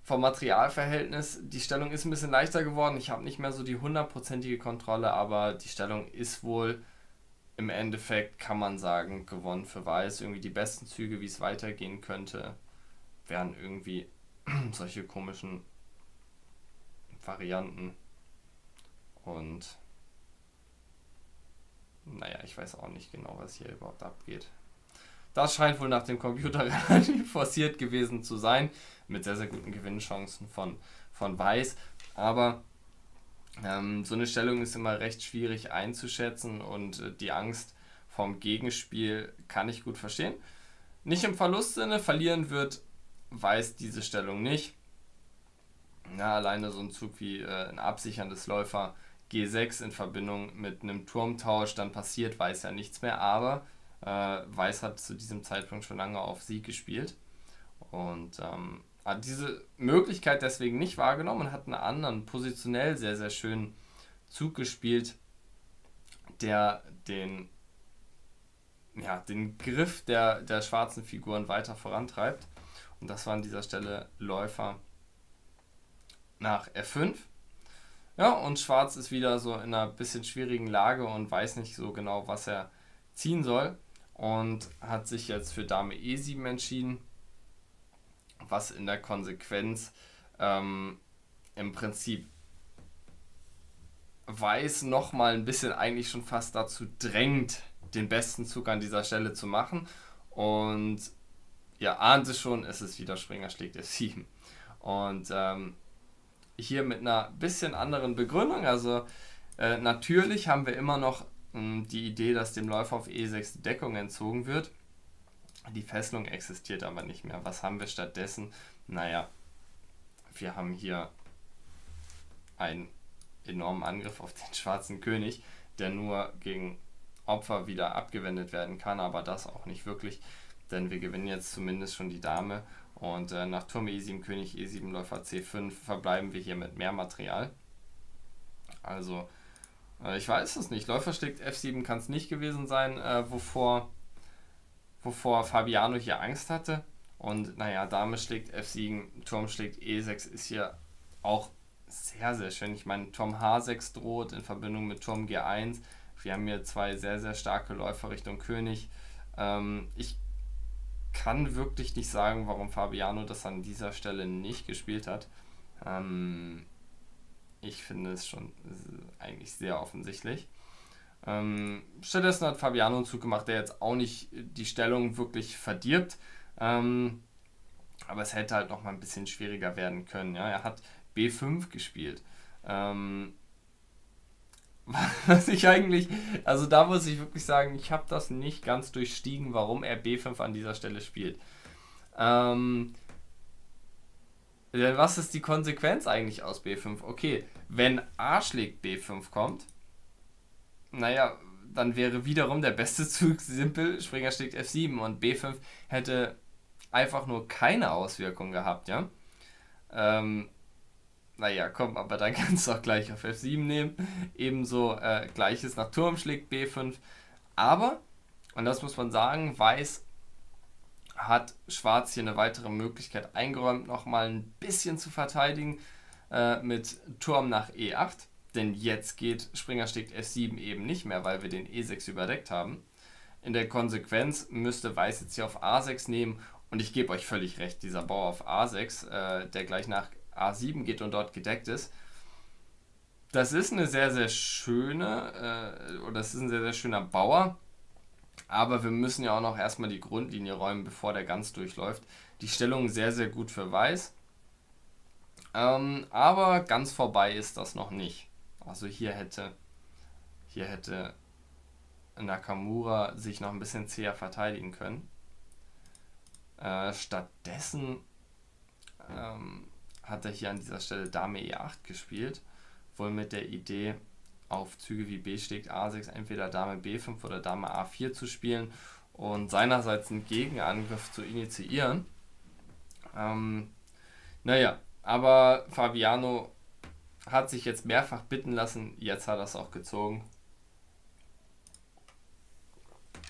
[SPEAKER 1] vom Materialverhältnis, die Stellung ist ein bisschen leichter geworden. Ich habe nicht mehr so die hundertprozentige Kontrolle, aber die Stellung ist wohl im Endeffekt, kann man sagen, gewonnen für Weiß. Irgendwie die besten Züge, wie es weitergehen könnte, wären irgendwie [clears throat] solche komischen Varianten. Und naja, ich weiß auch nicht genau, was hier überhaupt abgeht. Das scheint wohl nach dem Computer relativ [laughs] forciert gewesen zu sein, mit sehr, sehr guten Gewinnchancen von, von Weiß. Aber ähm, so eine Stellung ist immer recht schwierig einzuschätzen und äh, die Angst vom Gegenspiel kann ich gut verstehen. Nicht im Verlustsinne, verlieren wird Weiß diese Stellung nicht. Ja, alleine so ein Zug wie äh, ein absicherndes Läufer G6 in Verbindung mit einem Turmtausch, dann passiert Weiß ja nichts mehr, aber Weiß hat zu diesem Zeitpunkt schon lange auf Sieg gespielt und ähm, hat diese Möglichkeit deswegen nicht wahrgenommen und hat einen anderen, positionell sehr, sehr schönen Zug gespielt, der den, ja, den Griff der, der schwarzen Figuren weiter vorantreibt. Und das war an dieser Stelle Läufer nach F5. Ja, und Schwarz ist wieder so in einer bisschen schwierigen Lage und weiß nicht so genau, was er ziehen soll. Und hat sich jetzt für Dame E7 entschieden, was in der Konsequenz ähm, im Prinzip Weiß nochmal ein bisschen eigentlich schon fast dazu drängt, den besten Zug an dieser Stelle zu machen. Und ja, ahnte schon, es ist wieder Springer schlägt F7. Und ähm, hier mit einer bisschen anderen Begründung. Also äh, natürlich haben wir immer noch die Idee, dass dem Läufer auf E6 Deckung entzogen wird. Die Fesselung existiert aber nicht mehr. Was haben wir stattdessen? Naja, wir haben hier einen enormen Angriff auf den [laughs] schwarzen König, der nur gegen Opfer wieder abgewendet werden kann, aber das auch nicht wirklich, denn wir gewinnen jetzt zumindest schon die Dame und äh, nach Turm E7, König E7, Läufer C5 verbleiben wir hier mit mehr Material. Also, ich weiß es nicht. Läufer schlägt F7 kann es nicht gewesen sein, äh, wovor, wovor Fabiano hier Angst hatte. Und naja, Dame schlägt F7, Turm schlägt E6 ist hier auch sehr, sehr schön. Ich meine, Turm H6 droht in Verbindung mit Turm G1. Wir haben hier zwei sehr, sehr starke Läufer Richtung König. Ähm, ich kann wirklich nicht sagen, warum Fabiano das an dieser Stelle nicht gespielt hat. Ähm, ich finde es schon eigentlich sehr offensichtlich. Ähm, stattdessen hat Fabiano einen Zug gemacht, der jetzt auch nicht die Stellung wirklich verdirbt. Ähm, aber es hätte halt noch mal ein bisschen schwieriger werden können. Ja? Er hat B5 gespielt. Ähm, [laughs] was ich eigentlich, also da muss ich wirklich sagen, ich habe das nicht ganz durchstiegen, warum er B5 an dieser Stelle spielt. Ähm, was ist die Konsequenz eigentlich aus B5? Okay, wenn A schlägt B5 kommt, naja, dann wäre wiederum der beste [laughs] Zug simpel, Springer schlägt F7 und B5 hätte einfach nur keine Auswirkung gehabt, ja. Ähm, naja, komm, aber dann [laughs] kannst du auch gleich auf F7 nehmen. Ebenso äh, gleiches nach Turm schlägt B5. Aber, und das muss man sagen, Weiß hat Schwarz hier eine weitere Möglichkeit eingeräumt, nochmal ein bisschen zu verteidigen äh, mit Turm nach E8. Denn jetzt geht Springer schlägt F7 eben nicht mehr, weil wir den E6 überdeckt haben. In der Konsequenz müsste Weiß jetzt hier auf A6 nehmen. Und ich gebe euch völlig recht, dieser Bauer auf A6, äh, der gleich nach A7 geht und dort gedeckt ist. Das ist eine sehr, sehr schöne, äh, oder das ist ein sehr, sehr schöner Bauer. Aber wir müssen ja auch noch erstmal die Grundlinie räumen, bevor der ganz durchläuft. Die Stellung sehr, sehr gut für Weiß. Ähm, aber ganz vorbei ist das noch nicht. Also hier hätte, hier hätte Nakamura sich noch ein bisschen zäher verteidigen können. Äh, stattdessen ähm, hat er hier an dieser Stelle Dame E8 gespielt, wohl mit der Idee, auf Züge wie B schlägt A6 entweder Dame B5 oder Dame A4 zu spielen und seinerseits einen Gegenangriff zu initiieren. Ähm, naja, aber Fabiano hat sich jetzt mehrfach bitten lassen, jetzt hat er es auch gezogen.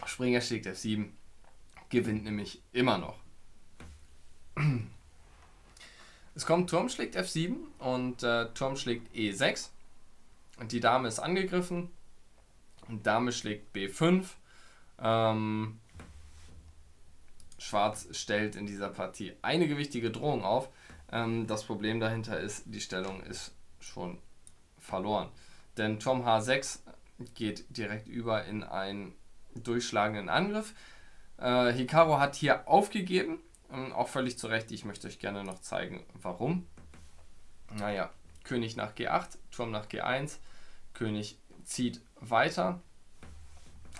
[SPEAKER 1] Springer schlägt F7, gewinnt nämlich immer noch. [clears throat] Es kommt Turm schlägt F7 und äh, Turm schlägt E6. Die Dame ist angegriffen. Dame schlägt B5. Ähm, Schwarz stellt in dieser Partie eine gewichtige Drohung auf. Ähm, das Problem dahinter ist, die Stellung ist schon verloren. Denn Turm H6 geht direkt über in einen durchschlagenden Angriff. Äh, Hikaru hat hier aufgegeben ähm, auch völlig zu Recht. Ich möchte euch gerne noch zeigen, warum. Naja, König nach G8, Turm nach G1, König zieht weiter.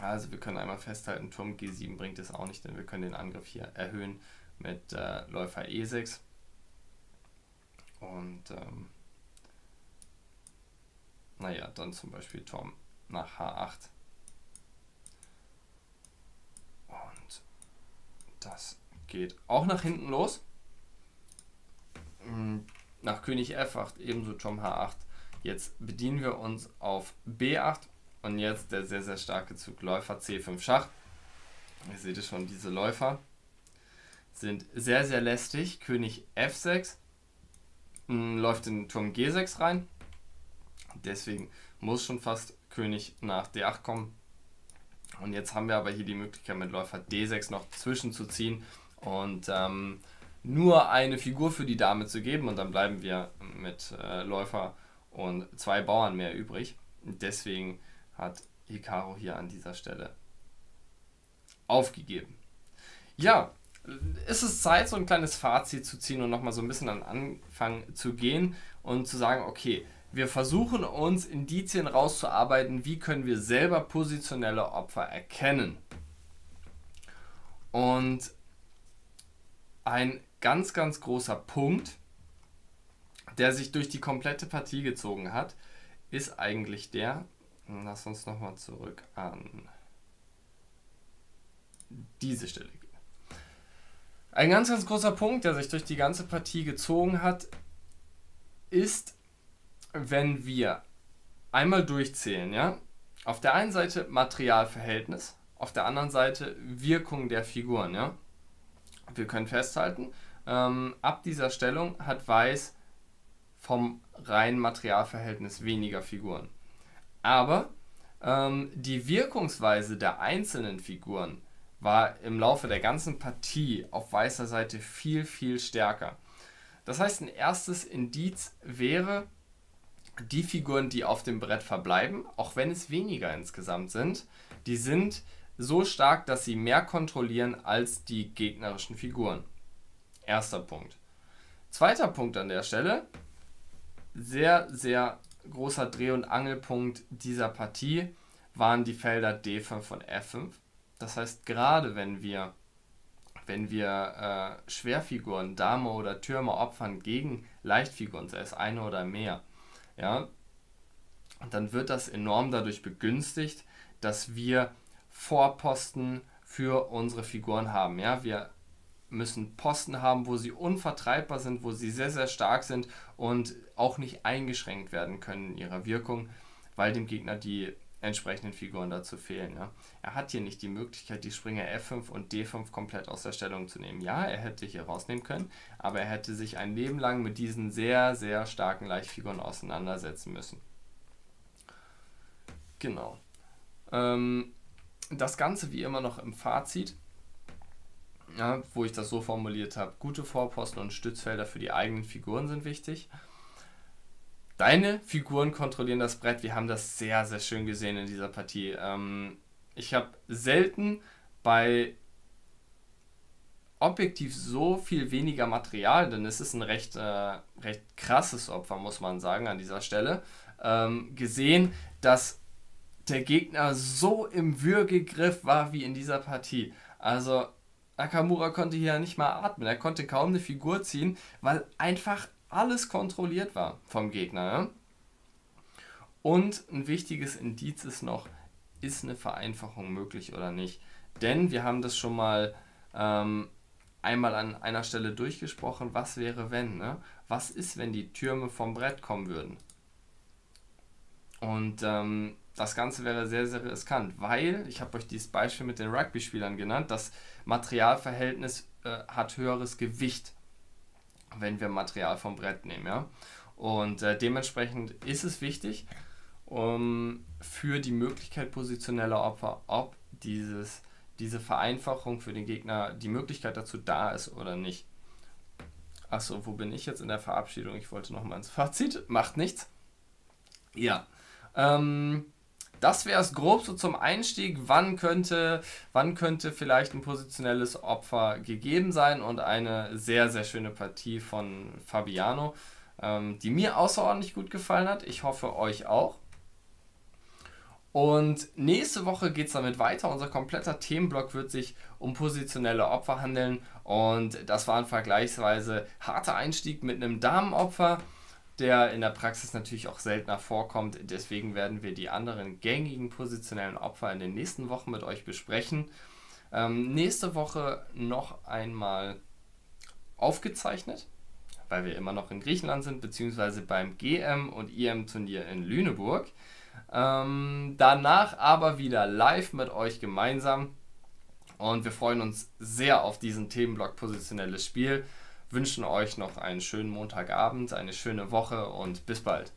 [SPEAKER 1] Also wir können einmal festhalten, Turm G7 bringt es auch nicht, denn wir können den Angriff hier erhöhen mit äh, Läufer E6. Und ähm, naja, dann zum Beispiel Turm nach H8. Und das geht auch nach hinten los. Nach König F8 ebenso Turm H8. Jetzt bedienen wir uns auf B8 und jetzt der sehr, sehr starke Zug Läufer C5 Schach. Ihr seht es schon, diese Läufer sind sehr, sehr lästig. König F6 hm, läuft in Turm G6 rein. Deswegen muss schon fast König nach D8 kommen. Und jetzt haben wir aber hier die Möglichkeit mit Läufer D6 noch zwischenzuziehen und ähm, nur eine Figur für die Dame zu geben und dann bleiben wir mit äh, Läufer und zwei Bauern mehr übrig. Deswegen hat Hikaru hier an dieser Stelle aufgegeben. Ja, ist es Zeit, so ein kleines Fazit zu ziehen und nochmal so ein bisschen an Anfang zu gehen und zu sagen, okay, wir versuchen uns Indizien rauszuarbeiten, wie können wir selber positionelle Opfer erkennen. Und ein ganz, ganz großer Punkt, der sich durch die komplette Partie gezogen hat, ist eigentlich der, lass uns nochmal zurück an diese Stelle gehen. Ein ganz, ganz großer Punkt, der sich durch die ganze Partie gezogen hat, ist, wenn wir einmal durchzählen, ja, auf der einen Seite Materialverhältnis, auf der anderen Seite Wirkung der Figuren, ja. Wir können festhalten, ähm, ab dieser Stellung hat Weiß vom reinen Materialverhältnis weniger Figuren. Aber ähm, die Wirkungsweise der einzelnen Figuren war im Laufe der ganzen Partie auf weißer Seite viel, viel stärker. Das heißt, ein erstes Indiz wäre, die Figuren, die auf dem Brett verbleiben, auch wenn es weniger insgesamt sind, die sind so stark, dass sie mehr kontrollieren als die gegnerischen Figuren. Erster Punkt. Zweiter Punkt an der Stelle, sehr, sehr großer Dreh- und Angelpunkt dieser Partie waren die Felder D5 und F5. Das heißt, gerade wenn wir, wenn wir äh, Schwerfiguren, Dame oder Türme opfern gegen Leichtfiguren, sei es eine oder mehr, ja, dann wird das enorm dadurch begünstigt, dass wir Vorposten für unsere Figuren haben. Ja, wir müssen Posten haben, wo sie unvertreibbar sind, wo sie sehr, sehr stark sind und auch nicht eingeschränkt werden können in ihrer Wirkung, weil dem Gegner die entsprechenden Figuren dazu fehlen. Ja. Er hat hier nicht die Möglichkeit, die Springer F5 und D5 komplett aus der Stellung zu nehmen. Ja, er hätte hier rausnehmen können, aber er hätte sich ein Leben lang mit diesen sehr, sehr starken Leichtfiguren auseinandersetzen müssen. Genau. Ähm, das Ganze wie immer noch im Fazit, ja, wo ich das so formuliert habe, gute Vorposten und Stützfelder für die eigenen Figuren sind wichtig. Deine Figuren kontrollieren das Brett. Wir haben das sehr, sehr schön gesehen in dieser Partie. Ähm, ich habe selten bei objektiv so viel weniger Material, denn es ist ein recht, äh, recht krasses Opfer, muss man sagen, an dieser Stelle, ähm, gesehen, dass der Gegner so im Würgegriff war wie in dieser Partie. Also Nakamura konnte hier nicht mal atmen, er konnte kaum eine Figur ziehen, weil einfach alles kontrolliert war vom Gegner. Ja? Und ein wichtiges Indiz ist noch, ist eine Vereinfachung möglich oder nicht? Denn wir haben das schon mal ähm, einmal an einer Stelle durchgesprochen, was wäre wenn? Ne? Was ist, wenn die Türme vom Brett kommen würden? Und ähm, das Ganze wäre sehr, sehr riskant, weil, ich habe euch dieses Beispiel mit den Rugby-Spielern genannt, das Materialverhältnis äh, hat höheres Gewicht wenn wir Material vom Brett nehmen. Ja? Und äh, dementsprechend ist es wichtig, um für die Möglichkeit positioneller Opfer, ob dieses, diese Vereinfachung für den Gegner, die Möglichkeit dazu da ist oder nicht. Achso, wo bin ich jetzt in der Verabschiedung? Ich wollte noch mal ins Fazit. Macht nichts. Ja. Ähm, das wäre es grob so zum Einstieg. Wann könnte, wann könnte vielleicht ein positionelles Opfer gegeben sein und eine sehr, sehr schöne Partie von Fabiano, ähm, die mir außerordentlich gut gefallen hat. Ich hoffe euch auch. Und nächste Woche geht es damit weiter. Unser kompletter Themenblock wird sich um positionelle Opfer handeln. Und das war ein vergleichsweise harter Einstieg mit einem Damenopfer, der in der Praxis natürlich auch seltener vorkommt. Deswegen werden wir die anderen gängigen positionellen Opfer in den nächsten Wochen mit euch besprechen. Ähm, nächste Woche noch einmal aufgezeichnet, weil wir immer noch in Griechenland sind, beziehungsweise beim GM und IM-Turnier in Lüneburg. Ähm, danach aber wieder live mit euch gemeinsam. Und wir freuen uns sehr auf diesen Themenblock Positionelles Spiel. Wünschen euch noch einen schönen Montagabend, eine schöne Woche und bis bald.